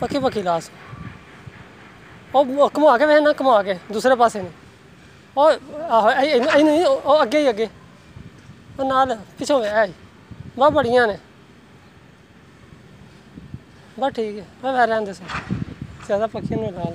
पक्की पक्की लाश और घुमा के वे ना घुमा के, दूसरे पास ने आहो नहीं अगे ही अगे और नाल पिछों में है बस बड़िया ने। बस ठीक है वह रहने दस ज़्यादा पक्षी नहीं डाल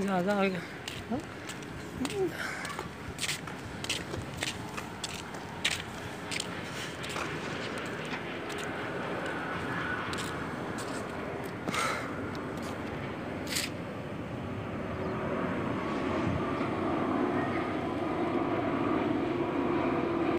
ज़्यादा